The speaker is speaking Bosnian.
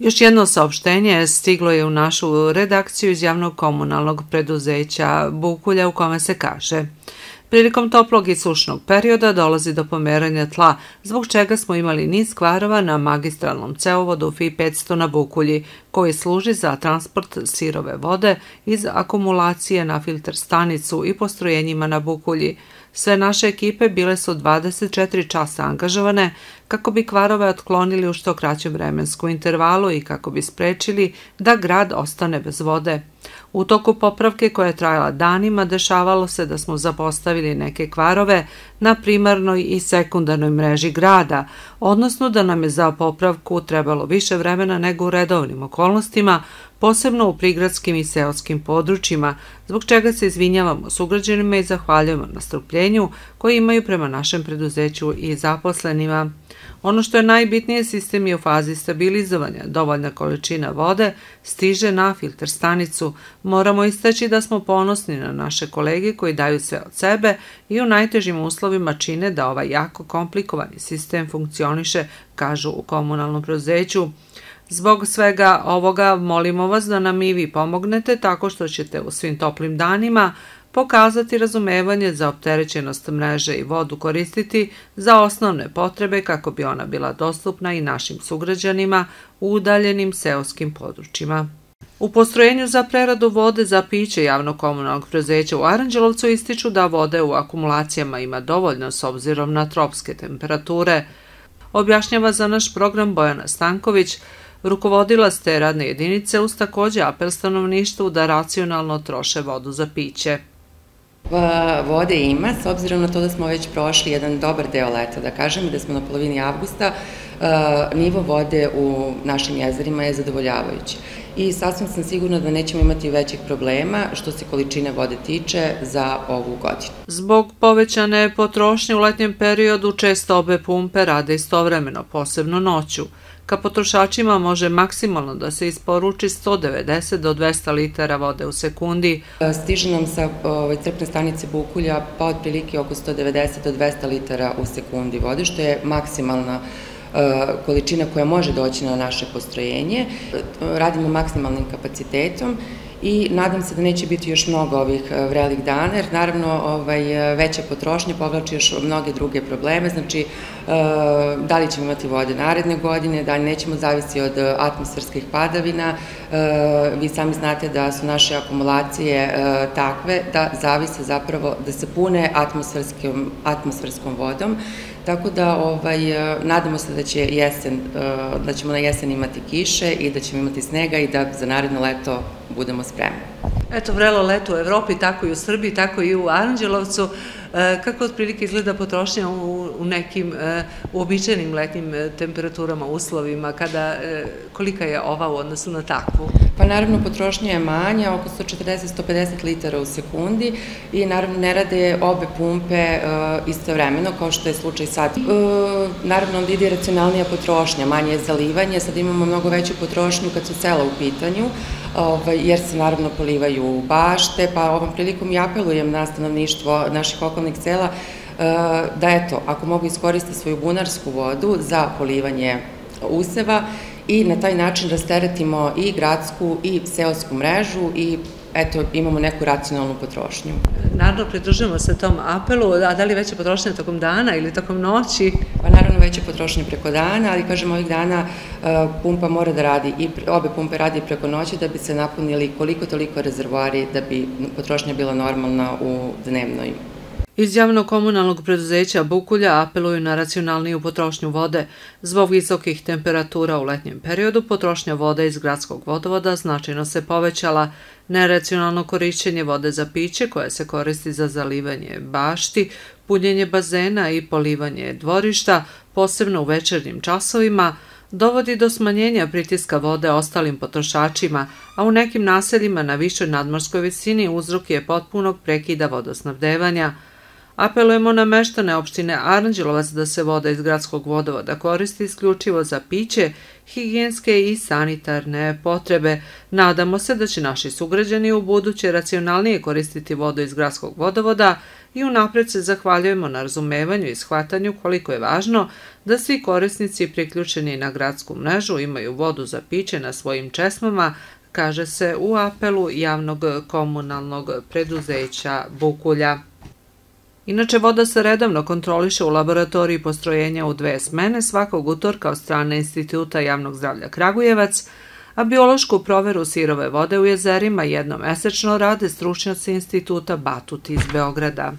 Još jedno saopštenje stiglo je u našu redakciju iz javnog komunalnog preduzeća Bukulja u kome se kaže. Prilikom toplog i sušnog perioda dolazi do pomeranja tla, zbog čega smo imali niz kvarova na magistralnom ceovodu FI 500 na Bukulji, koji služi za transport sirove vode iz akumulacije na filter stanicu i postrojenjima na Bukulji. Sve naše ekipe bile su 24 časa angažovane kako bi kvarove otklonili u što kraćem vremenskom intervalu i kako bi sprečili da grad ostane bez vode. U toku popravke koja je trajala danima dešavalo se da smo zapostavili neke kvarove na primarnoj i sekundarnoj mreži grada, odnosno da nam je za popravku trebalo više vremena nego u redovnim okolnostima, posebno u prigradskim i seoskim područjima, zbog čega se izvinjavamo sugrađenima i zahvaljujemo na strpljenju koji imaju prema našem preduzeću i zaposlenima. Ono što je najbitnije, sistem je u fazi stabilizovanja. Dovoljna količina vode stiže na filter stanicu. Moramo istaći da smo ponosni na naše kolege koji daju sve od sebe i u najtežim uslovima čine da ovaj jako komplikovani sistem funkcioniše, kažu u komunalnom prozeću. Zbog svega ovoga molimo vas da nam i vi pomognete tako što ćete u svim toplim danima pokazati razumevanje za opterećenost mreže i vodu koristiti za osnovne potrebe kako bi ona bila dostupna i našim sugrađanima u udaljenim seoskim područjima. U postrojenju za preradu vode za piće javno-komunalnog prezeća u Aranđelovcu ističu da vode u akumulacijama ima dovoljno s obzirom na tropske temperature. Objašnjava za naš program Bojana Stanković, rukovodila ste radne jedinice uz također apel stanovništvu da racionalno troše vodu za piće. E, vode ima, s obzirom na to da smo već prošli jedan dobar deo leta, da kažem, da smo na polovini avgusta, nivo vode u našim jezerima je zadovoljavajući. I sasvim sam sigurna da nećemo imati većih problema što se količine vode tiče za ovu godinu. Zbog povećane potrošnje u letnjem periodu često obe pumpe rade istovremeno, posebno noću ka potrošačima može maksimalno da se isporuči 190 do 200 litara vode u sekundi. Stiže nam sa ovaj, crpne stanice Bukulja pa otprilike oko 190 do 200 litara u sekundi vode, što je maksimalna eh, Eh, količina koja može doći na naše postrojenje. Eh, radimo maksimalnim kapacitetom i nadam se da neće biti još mnogo ovih eh, vrelih dana, jer naravno ovaj, veća potrošnja povlači još mnoge druge probleme, znači da li ćemo imati vode naredne godine, da li nećemo zavisi od atmosferskih padavina, Eh, vi sami znate da su naše akumulacije eh, takve da zavise zapravo da se pune atmosferskom vodom, Tako da ovaj, eh, nadamo se da će jesen, da ćemo na jesen imati kiše i da ćemo imati snega i da za naredno leto budemo spremni. Eto, vrelo leto u Evropi, tako i u Srbiji, tako i u Aranđelovcu. E, kako otprilike izgleda potrošnja u nekim e, uobičajenim uobičajnim letnim e, temperaturama, uslovima, kada, kolika je ova u odnosu na takvu? Pa naravno, potrošnja je manja, oko 140-150 litara u sekundi i naravno ne rade obe pumpe istovremeno, kao što je slučaj sad. Naravno, onda ide racionalnija potrošnja, manje je zalivanje, sad imamo mnogo veću potrošnju kad su sela u pitanju, ovaj, jer se naravno polivaju bašte, pa ovom prilikom i apelujem na stanovništvo naših okolnih sela eh, da eto, ako mogu iskoristiti svoju bunarsku vodu za polivanje useva i na taj način rasteretimo i gradsku i seosku mrežu i eto, imamo neku racionalnu potrošnju. Naravno, pridružujemo se tom apelu, a da li veće potrošnje tokom dana ili tokom noći? Pa naravno, veće potrošnje preko dana, ali kažem, ovih dana e, pumpa mora da radi, i obe pumpe radi preko noći da bi se napunili koliko toliko rezervoari da bi potrošnja bila normalna u dnevnoj Iz javno-komunalnog preduzeća Bukulja apeluju na racionalniju potrošnju vode. Zbog visokih temperatura u letnjem periodu, potrošnja vode iz gradskog vodovoda značajno se povećala. Neracionalno korišćenje vode za piće, koje se koristi za zalivanje bašti, punjenje bazena i polivanje dvorišta, posebno u večernjim časovima, dovodi do smanjenja pritiska vode ostalim potrošačima, a u nekim naseljima na višoj nadmorskoj visini uzrok je potpunog prekida vodosnabdevanja, Apelujemo na meštane opštine Aranđelovac da se voda iz gradskog vodovoda koristi isključivo za piće, higijenske i sanitarne potrebe. Nadamo se da će naši sugrađani u buduće racionalnije koristiti vodu iz gradskog vodovoda i unapred se zahvaljujemo na razumevanju i shvatanju koliko je važno da svi korisnici priključeni na gradsku mrežu imaju vodu za piće na svojim česmama, kaže se u apelu javnog komunalnog preduzeća Bukulja. Inače, voda se redovno kontroliše u laboratoriji postrojenja u dve smene svakog utorka od strane Instituta javnog zdravlja Kragujevac, a biološku proveru sirove vode u jezerima jednomesečno rade stručnjaci Instituta Batut iz Beograda.